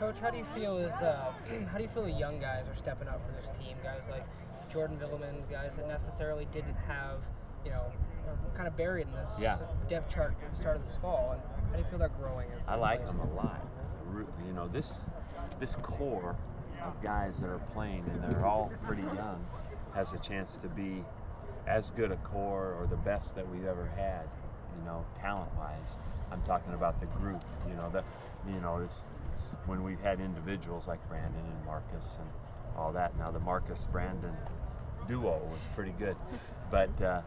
Coach, how do you feel is uh, how do you feel the young guys are stepping up for this team? Guys like Jordan Villamin, guys that necessarily didn't have, you know, kind of buried in this Yeah. depth chart at the start of this fall. And how do you feel they're growing? As I like play? them a lot. You know, this this core of guys that are playing, and they're all pretty young, has a chance to be as good a core or the best that we've ever had. You know, talent-wise. I'm talking about the group. You know, that you know, it's, it's when we've had individuals like Brandon and Marcus and all that. Now the Marcus Brandon duo was pretty good, but uh,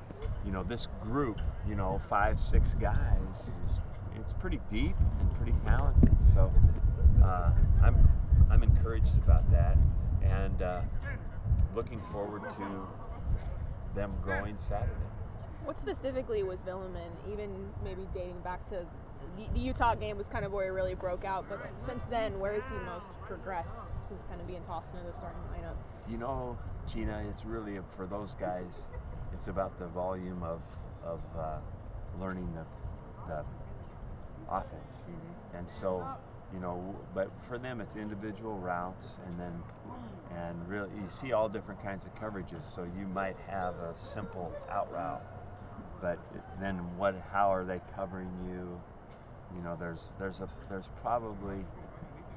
you know, this group, you know, five six guys, is, it's pretty deep and pretty talented. So uh, I'm I'm encouraged about that, and uh, looking forward to them growing Saturday. What specifically with Villamin, even maybe dating back to the, the Utah game was kind of where he really broke out, but since then, where has he most progressed since kind of being tossed into the starting lineup? You know, Gina, it's really for those guys. It's about the volume of of uh, learning the the offense, and so you know. But for them, it's individual routes, and then and really you see all different kinds of coverages. So you might have a simple out route, but then what? How are they covering you? You know, there's there's a there's probably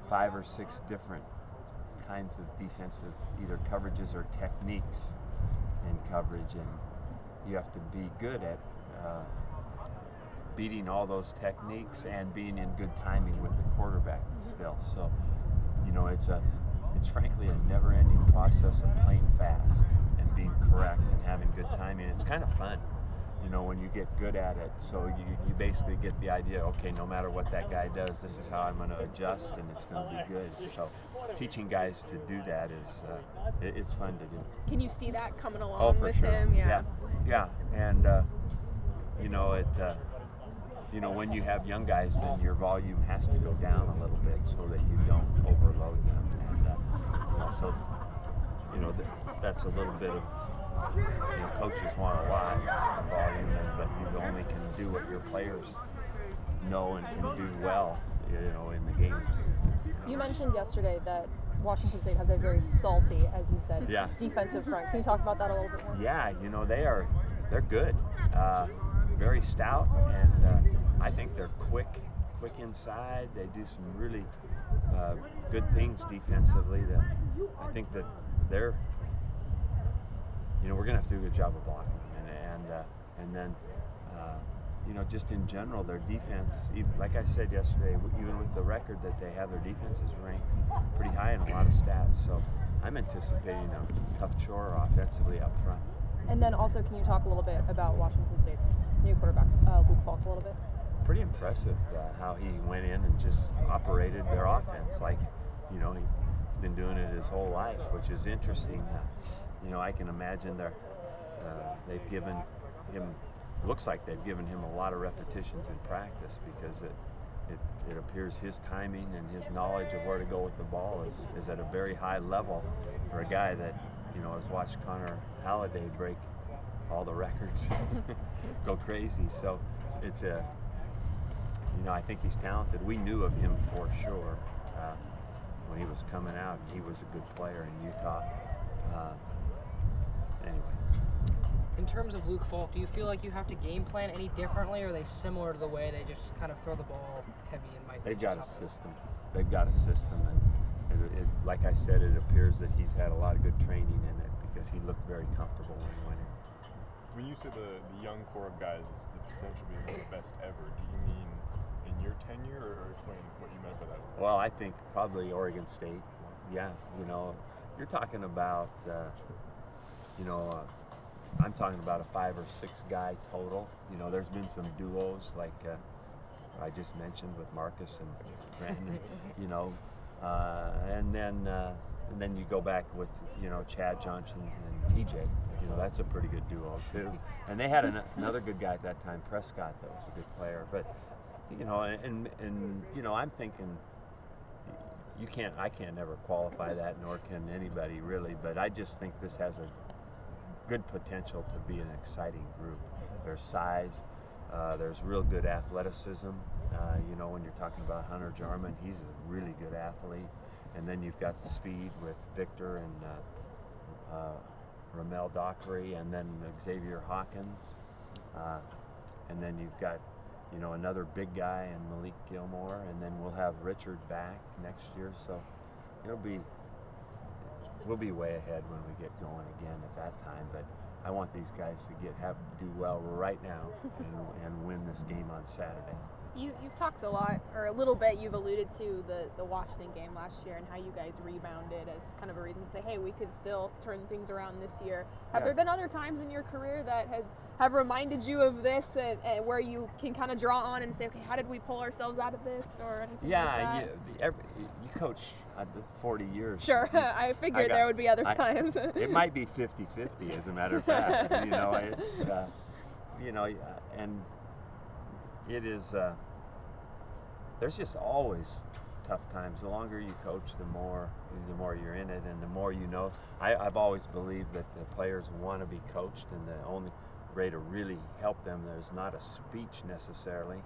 five or six different kinds of defensive either coverages or techniques in coverage, and you have to be good at uh, beating all those techniques and being in good timing with the quarterback still. So, you know, it's a it's frankly a never-ending process of playing fast and being correct and having good timing. It's kind of fun. You know, when you get good at it, so you, you basically get the idea. Okay, no matter what that guy does, this is how I'm going to adjust, and it's going to be good. So, teaching guys to do that is uh, it, it's fun to do. Can you see that coming along Oh, for with sure. him? yeah, yeah. And uh, you know it. Uh, you know when you have young guys, then your volume has to go down a little bit so that you don't overload them. And uh, you know, so you know th- that's a little bit of coaches want a lot of volume, but you only can do what your players know and can do well. You know in the games. You mentioned yesterday that Washington State has a very salty, as you said, Yeah. defensive front. Can you talk about that a little bit more? Yeah, you know they are they're good, uh, very stout, and uh, I think they're quick, quick inside. They do some really uh, good things defensively. That I think that they're you know we're gonna have to do a good job of blocking them, and and, uh, and then. Uh, you know, just in general, their defense, even, like I said yesterday, even with the record that they have, their defense is ranked pretty high in a lot of stats. So I'm anticipating a tough chore offensively up front. And then also, can you talk a little bit about Washington State's new quarterback, uh, Luke Falk, a little bit? Pretty impressive uh, how he went in and just operated their offense like, you know, he, he's been doing it his whole life, which is interesting. Uh, you know, I can imagine they're, uh, they've given him, looks like they've given him a lot of repetitions in practice because it, it, it appears his timing and his knowledge of where to go with the ball is, is at a very high level for a guy that, you know, has watched Connor Halliday break all the records, go crazy. So it's a, you know, I think he's talented. We knew of him for sure uh, when he was coming out. He was a good player in Utah. Uh, anyway, In terms of Luke Falk, do you feel like you have to game plan any differently, or are they similar to the way they just kind of throw the ball heavy and might? they've got a system. They've got a system, and it, it, like I said, it appears that he's had a lot of good training in it because he looked very comfortable when he went in. When you say the, the young core of guys is the potential being one of the best ever, do you mean in your tenure or, or explain what you meant by that? Well, I think probably Oregon State. Yeah, you know, you're talking about, uh, you know, uh, I'm talking about a five or six guy total. You know, there's been some duos like uh, I just mentioned with Marcus and Brandon. you know, uh, and then uh, and then you go back with you know Chad Johnson and TJ. You know, that's a pretty good duo too. And they had an, another good guy at that time, Prescott, that was a good player. But you know, and and, and you know, I'm thinking you can't I can't never qualify that nor can anybody really but I just think this has a good potential to be an exciting group their size Uh, there's real good athleticism. Uh, you know, when you're talking about Hunter Jarmon, he's a really good athlete. And then you've got the speed with Victor and uh, uh, Rahmel Dockery, and then Xavier Hawkins. Uh, and then you've got, you know, another big guy in Malik Gilmore, and then we'll have Richard back next year. So it'll be, we'll be way ahead when we get going again at that time. But I want these guys to get have do well right now and, and win this game on Saturday. You, you've talked a lot, or a little bit, you've alluded to the, the Washington game last year and how you guys rebounded as kind of a reason to say, hey, we could still turn things around this year. Have Yeah. there been other times in your career that have, have reminded you of this and, and where you can kind of draw on and say, okay, how did we pull ourselves out of this or anything like Yeah, that? you, the, every, you coach uh, the 40 years. Sure, You- I figured got- there would be other I- times. it might be 50-50 as a matter of fact you know it's uh, you know and it is uh, there's just always tough times the longer you coach the more the more you're in it and the more you know I, i've always believed that the players want to be coached and the only way to really help them there's not a speech necessarily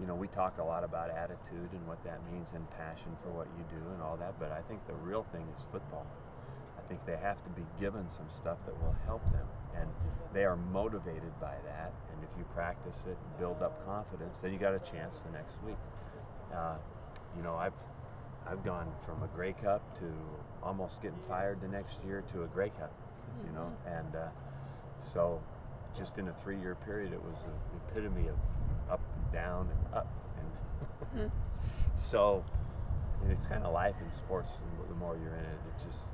you know we talk a lot about attitude and what that means and passion for what you do and all that but i think the real thing is football I think they have to be given some stuff that will help them. And they are motivated by that. And if you practice it and build up confidence, then you got a chance the next week. Uh, you know, I've I've gone from a Grey Cup to almost getting fired the next year to a Grey Cup. You know, and uh, so just in a three-year period, it was the epitome of up and down and up. And so and it's kind of life in sports. The more you're in it, it just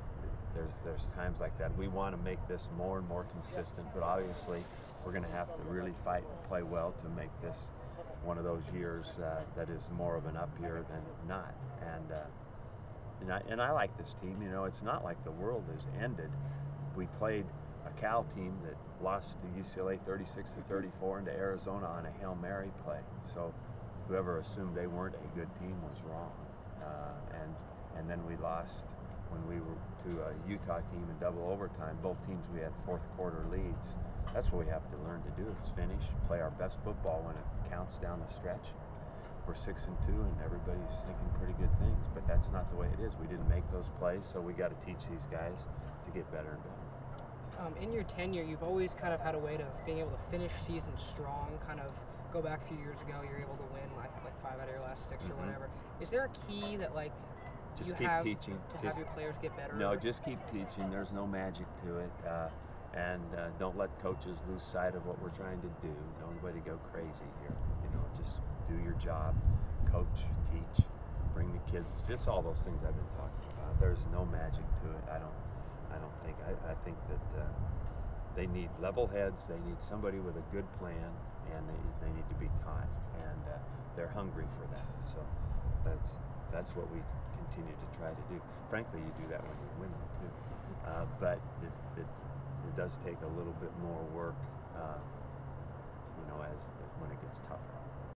there's there's times like that. We want to make this more and more consistent, but obviously we're going to have to really fight and play well to make this one of those years uh, that is more of an up year than not. And uh, and I, and I like this team. You know, it's not like the world has ended. We played a Cal team that lost to UCLA 36 to 34 into Arizona on a Hail Mary play. So whoever assumed they weren't a good team was wrong. Uh, and and then we lost when we were to a Utah team in double overtime. Both teams we had fourth quarter leads. That's what we have to learn to do is finish, play our best football when it counts down the stretch. We're six and two, and everybody's thinking pretty good things, but that's not the way it is. We didn't make those plays, so we got to teach these guys to get better and better. Um, in your tenure, you've always kind of had a way of being able to finish seasons strong. Kind of go back a few years ago, you're able to win like like five out of your last 6 Mhm. or whatever. Is there a key that like Just you keep have teaching. to Just- have your players get better? No, just keep teaching. There's no magic to it. Uh, and uh, don't let coaches lose sight of what we're trying to do. Don't go crazy here. You know, just do your job, coach, teach, bring the kids. Just all those things I've been talking about. There's no magic to it. I don't. I don't think. I, I think that uh, they need level heads. They need somebody with a good plan, and they, they need to be taught. They're hungry for that. So that's that's what we continue to try to do. Frankly, you do that when you're winning too. Uh, but it, it it does take a little bit more work, uh, you know, as, as when it gets tougher.